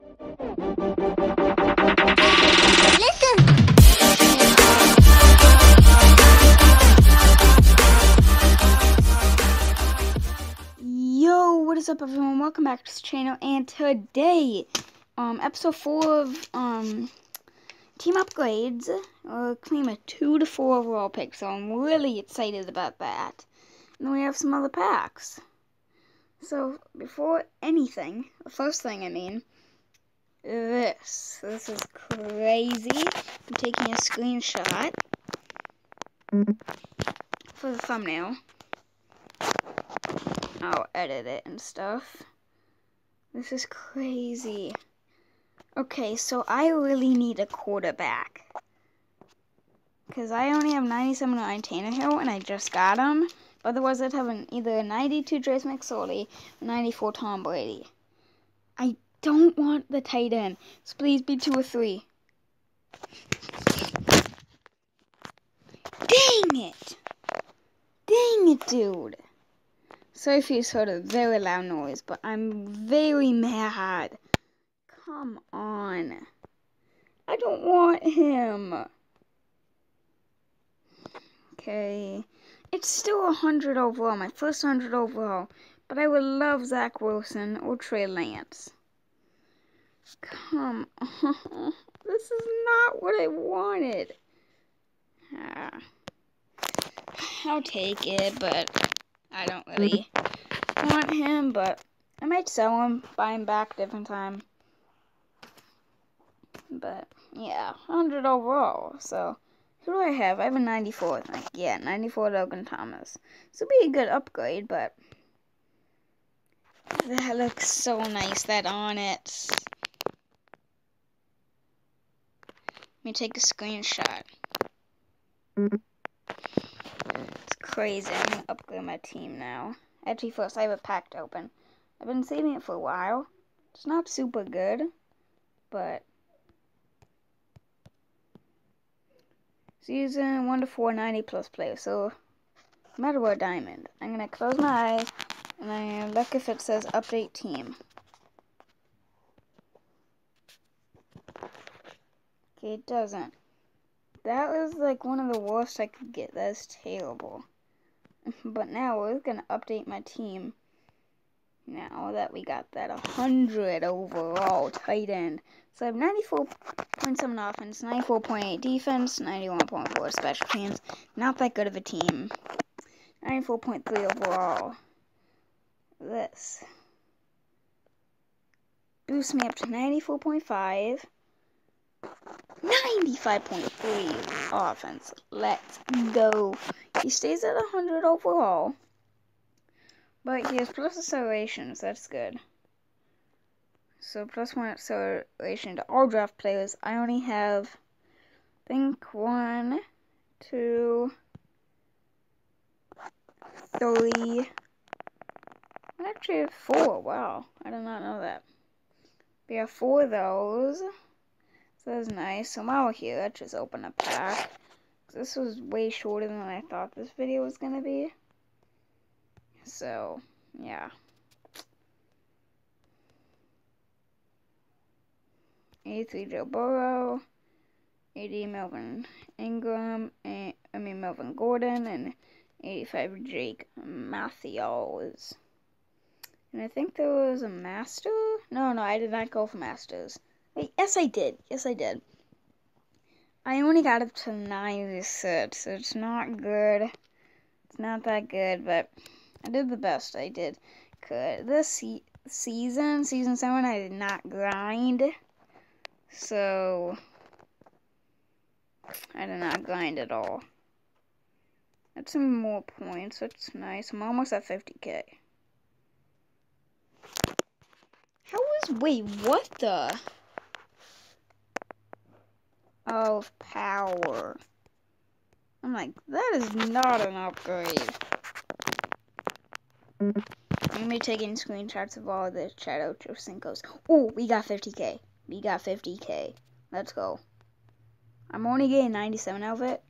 Yo, what is up everyone? Welcome back to the channel and today, um, episode 4 of, um, Team Upgrades, uh, claim a 2 to 4 overall pick, so I'm really excited about that. And we have some other packs. So, before anything, the first thing I mean, this. This is crazy. I'm taking a screenshot for the thumbnail. I'll edit it and stuff. This is crazy. Okay, so I really need a quarterback. Because I only have 97 on Tannehill, and I just got him. Otherwise, I'd have an, either a 92 Trace McSorley or 94 Tom Brady. I don't want the tight end, so please be 2 or 3. Dang it! Dang it, dude! Sorry if you heard a very loud noise, but I'm very mad. Come on. I don't want him. Okay. It's still a 100 overall, my first 100 overall. But I would love Zach Wilson or Trey Lance. Come on. This is not what I wanted. Ah. I'll take it, but I don't really want him, but I might sell him, buy him back different time. But yeah, 100 overall. So who do I have? I have a 94, I think. Yeah, 94 Logan Thomas. This would be a good upgrade, but that looks so nice. That on it. Me take a screenshot It's crazy. I'm gonna upgrade my team now. Actually, first I have a pack open. I've been saving it for a while. It's not super good, but season one to four, 90 plus players. So no matter what diamond, I'm gonna close my eyes and gonna look if it says update team. Okay, it doesn't. That was like one of the worst I could get. That's terrible. But now we're to update my team. Now that we got that 100 overall tight end. So I have 94.7 offense, 94.8 defense, 91.4 special teams. Not that good of a team. 94.3 overall. This. Boosts me up to 94.5. 95.3 offense. Let's go. He stays at 100 overall. But he has plus accelerations. That's good. So plus one acceleration to all draft players. I only have, I think, one, two, three, I actually have four. Wow, I did not know that. We have four of those. So that's nice. So while we're here, let's just open a pack. This was way shorter than I thought this video was going to be. So, yeah. 83 Joe Burrow, 80 Melvin Ingram, and, I mean Melvin Gordon, and 85 Jake Matthews. And I think there was a Master? No, no, I did not go for Masters. Wait, yes, I did. Yes, I did. I only got up to 9 set, so it's not good. It's not that good, but I did the best I did. Cause this se season, season 7, I did not grind. So, I did not grind at all. That's some more points. That's nice. I'm almost at 50k. How was, wait, what the? Of power. I'm like, that is not an upgrade. I'm gonna be taking screenshots of all the Shadow Cinco's. Oh, we got 50k. We got 50k. Let's go. I'm only getting 97 out of it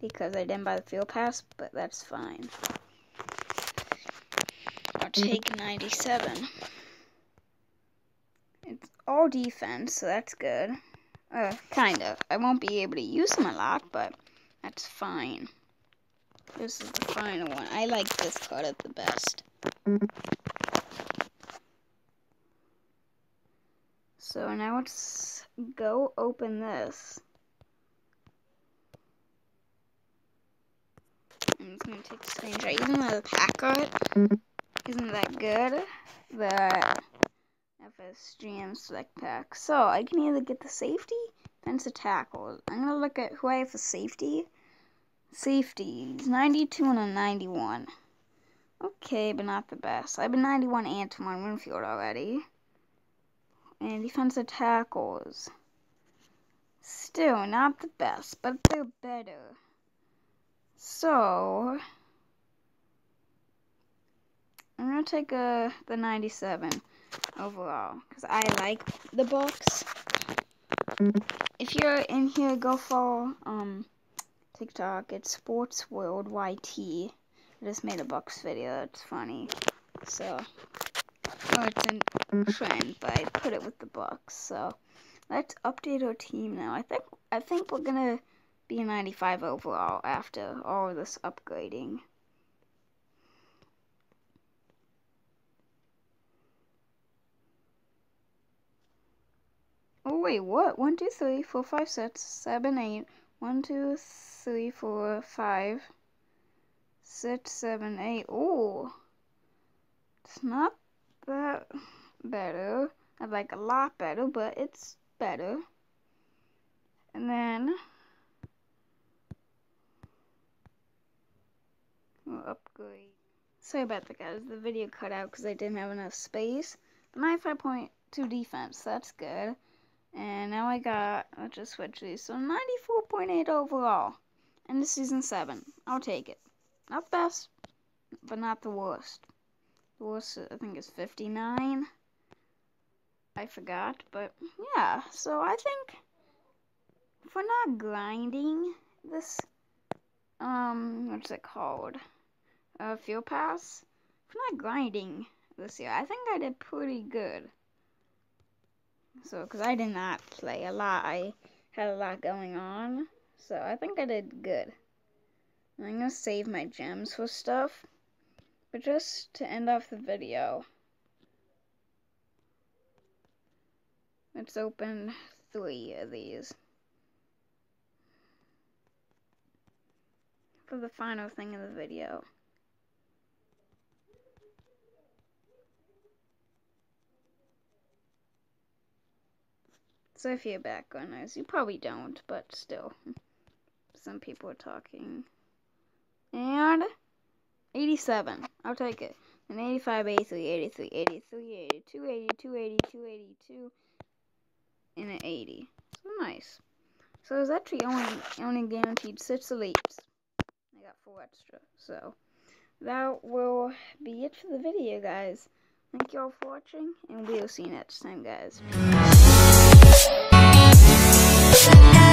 because I didn't buy the field pass, but that's fine. I'll take 97. It's all defense, so that's good. Uh, kinda. I won't be able to use them a lot, but that's fine. This is the final one. I like this card at the best. So now let's go open this. I'm just gonna take a screenshot. Even though the pack art isn't that good, the FSGM select pack. So I can either get the safety, defensive tackle. I'm gonna look at who I have for safety. Safety, 92 and a 91. Okay, but not the best. I have been 91 Antoine Winfield already. And defensive tackles. Still not the best, but they're better. So, I'm going to take a, uh, the 97 overall because I like the books. If you're in here, go follow um, TikTok. It's Sports World YT. I just made a Bucks video. It's funny. So, oh, it's a trend, but I put it with the Bucks. So, let's update our team now. I think I think we're gonna be a 95 overall after all of this upgrading. Wait, what? One, two, three, four, five, six, seven, eight. One, two, three, four, five, six, seven, eight. Oh, it's not that better. I like a lot better, but it's better. And then we'll upgrade. Sorry about that, guys. The video cut out because I didn't have enough space. But 95.2 defense, that's good. And now I got, let's just switch these. So 94.8 overall. And this season 7. I'll take it. Not the best, but not the worst. The worst, I think, is 59. I forgot, but yeah. So I think for not grinding this, um, what's it called? Uh, field pass. For not grinding this year, I think I did pretty good. So, because I did not play a lot, I had a lot going on. So, I think I did good. I'm going to save my gems for stuff. But just to end off the video, let's open three of these. For the final thing of the video. So if you hear background noise, you probably don't, but still. Some people are talking. And 87. I'll take it. And 85, 83, 83, 83, 82, 82, 82, 82, and an 80. So nice. So it's actually only only guaranteed six elites. I got four extra. So that will be it for the video, guys. Thank you all for watching, and we'll see you next time, guys. Thank